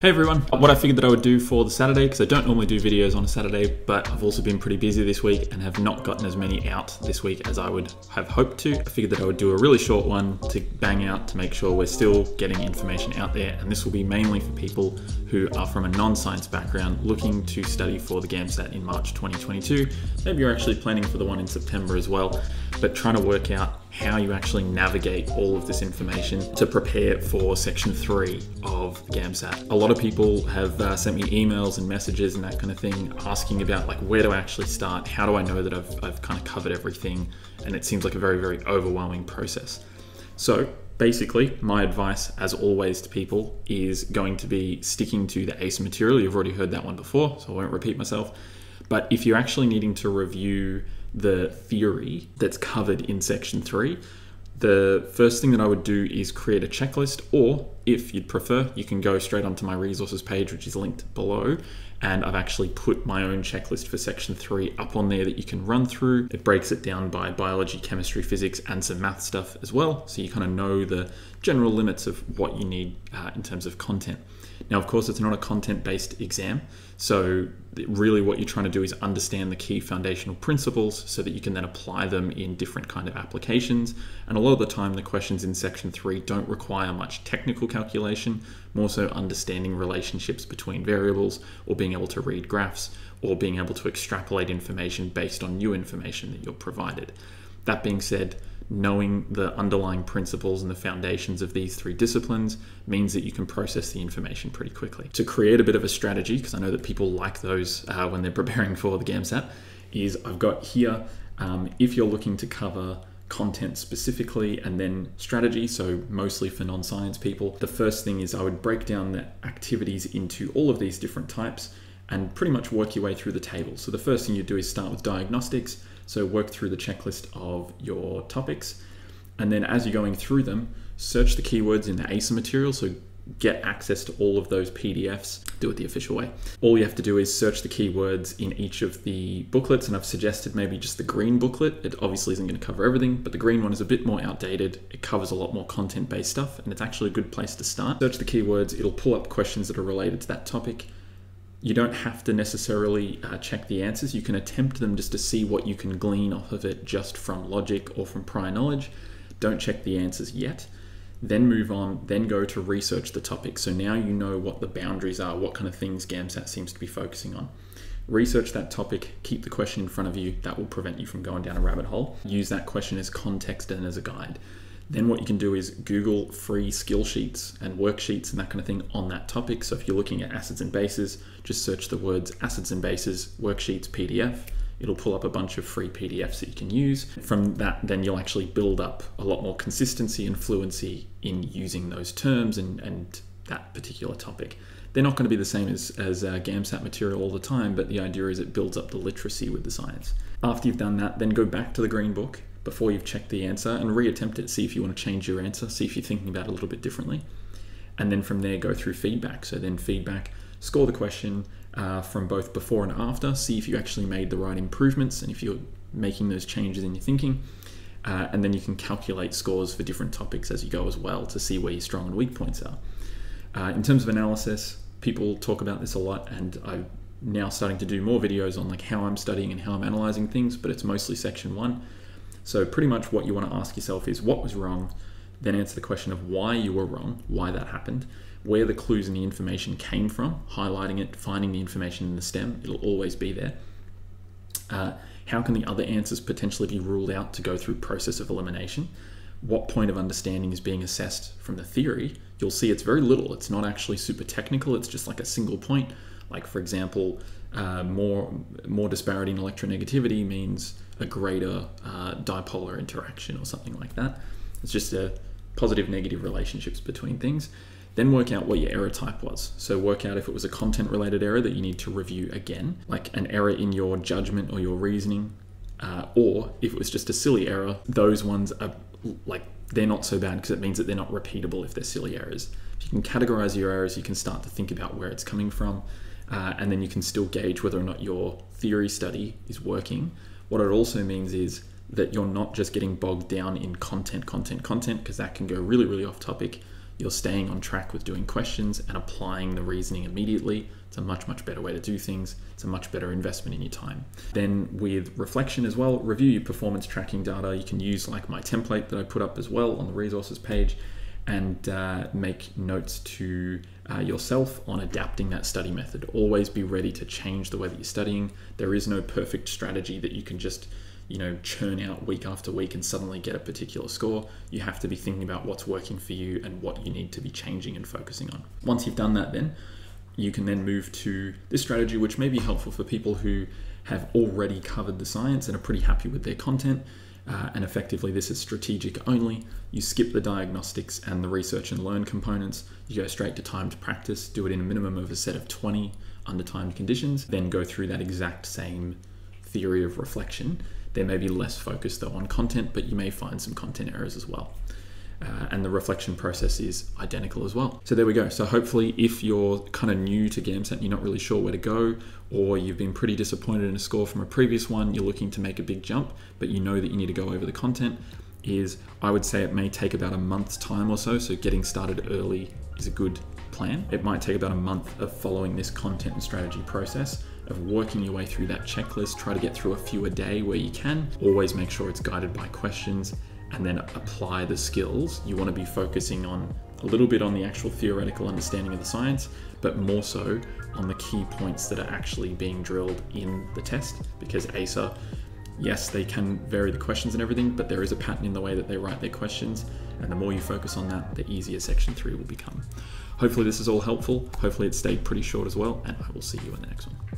Hey everyone, what I figured that I would do for the Saturday, because I don't normally do videos on a Saturday, but I've also been pretty busy this week and have not gotten as many out this week as I would have hoped to. I figured that I would do a really short one to bang out to make sure we're still getting information out there, and this will be mainly for people who are from a non-science background looking to study for the GAMSAT in March 2022. Maybe you're actually planning for the one in September as well, but trying to work out how you actually navigate all of this information to prepare for section three of GAMSAT. A lot of people have uh, sent me emails and messages and that kind of thing asking about like where do I actually start? How do I know that I've, I've kind of covered everything? And it seems like a very, very overwhelming process. So basically, my advice, as always, to people is going to be sticking to the ACER material. You've already heard that one before, so I won't repeat myself. But if you're actually needing to review the theory that's covered in section three, the first thing that I would do is create a checklist, or if you'd prefer, you can go straight onto my resources page, which is linked below. And I've actually put my own checklist for section three up on there that you can run through. It breaks it down by biology, chemistry, physics, and some math stuff as well. So you kind of know the general limits of what you need uh, in terms of content. Now, of course, it's not a content based exam. So, really, what you're trying to do is understand the key foundational principles so that you can then apply them in different kind of applications. And a lot of the time, the questions in section three don't require much technical calculation, more so understanding relationships between variables or being able to read graphs or being able to extrapolate information based on new information that you're provided. That being said, knowing the underlying principles and the foundations of these three disciplines means that you can process the information pretty quickly. To create a bit of a strategy, because I know that people like those uh, when they're preparing for the GAMSAT, is I've got here um, if you're looking to cover content specifically and then strategy, so mostly for non science people, the first thing is I would break down the activities into all of these different types and pretty much work your way through the table. So the first thing you do is start with diagnostics so work through the checklist of your topics. And then as you're going through them, search the keywords in the ACER material. So get access to all of those PDFs, do it the official way. All you have to do is search the keywords in each of the booklets, and I've suggested maybe just the green booklet. It obviously isn't going to cover everything, but the green one is a bit more outdated. It covers a lot more content based stuff, and it's actually a good place to start. Search the keywords, it'll pull up questions that are related to that topic you don't have to necessarily uh, check the answers. You can attempt them just to see what you can glean off of it just from logic or from prior knowledge. Don't check the answers yet. Then move on, then go to research the topic. So now you know what the boundaries are, what kind of things GAMSAT seems to be focusing on. Research that topic, keep the question in front of you. That will prevent you from going down a rabbit hole. Use that question as context and as a guide. Then what you can do is Google free skill sheets and worksheets and that kind of thing on that topic. So if you're looking at acids and bases, just search the words acids and bases worksheets PDF. It'll pull up a bunch of free PDFs that you can use. From that, then you'll actually build up a lot more consistency and fluency in using those terms and, and that particular topic. They're not going to be the same as, as uh, GAMSAT material all the time, but the idea is it builds up the literacy with the science. After you've done that, then go back to the green book before you've checked the answer and reattempt it. See if you want to change your answer, see if you're thinking about it a little bit differently. And then from there, go through feedback. So then, feedback, score the question uh, from both before and after, see if you actually made the right improvements and if you're making those changes in your thinking. Uh, and then you can calculate scores for different topics as you go as well to see where your strong and weak points are. Uh, in terms of analysis, people talk about this a lot, and I'm now starting to do more videos on like how I'm studying and how I'm analyzing things, but it's mostly section one. So, pretty much what you want to ask yourself is what was wrong, then answer the question of why you were wrong, why that happened, where the clues and the information came from, highlighting it, finding the information in the stem, it'll always be there. Uh, how can the other answers potentially be ruled out to go through process of elimination? What point of understanding is being assessed from the theory? You'll see it's very little. It's not actually super technical. It's just like a single point. Like for example, uh, more more disparity in electronegativity means a greater uh, dipolar interaction or something like that. It's just a positive negative relationships between things. Then work out what your error type was. So work out if it was a content related error that you need to review again, like an error in your judgment or your reasoning, uh, or if it was just a silly error, those ones are like they're not so bad because it means that they're not repeatable if they're silly errors. If you can categorize your errors, you can start to think about where it's coming from, uh, and then you can still gauge whether or not your theory study is working what it also means is that you're not just getting bogged down in content, content, content, because that can go really, really off topic. you're staying on track with doing questions and applying the reasoning immediately. It's a much, much better way to do things. It's a much better investment in your time. Then, with reflection as well, review your performance tracking data. You can use like my template that I put up as well on the resources page and uh, make notes to uh, yourself on adapting that study method. Always be ready to change the way that you're studying. There is no perfect strategy that you can just you know churn out week after week and suddenly get a particular score you have to be thinking about what's working for you and what you need to be changing and focusing on once you've done that then you can then move to this strategy which may be helpful for people who have already covered the science and are pretty happy with their content uh, and effectively this is strategic only. You skip the diagnostics and the research and learn components. You go straight to timed practice, do it in a minimum of a set of 20 under timed conditions, then go through that exact same theory of reflection. There may be less focus though on content, but you may find some content errors as well uh, and the reflection process is identical as well. So there we go. So hopefully, if you're kind of new to GAMSAT, and you're not really sure where to go, or you've been pretty disappointed in a score from a previous one, you're looking to make a big jump, but you know that you need to go over the content. Is I would say it may take about a month's time or so. So getting started early is a good plan. It might take about a month of following this content and strategy process of working your way through that checklist. Try to get through a few a day where you can. Always make sure it's guided by questions and then apply the skills, you want to be focusing on a little bit on the actual theoretical understanding of the science, but more so on the key points that are actually being drilled in the test. Because ACER, yes, they can vary the questions and everything, but there is a pattern in the way that they write their questions. And the more you focus on that, the easier section three will become. Hopefully, this is all helpful. Hopefully, it stayed pretty short as well, and I will see you in the next one.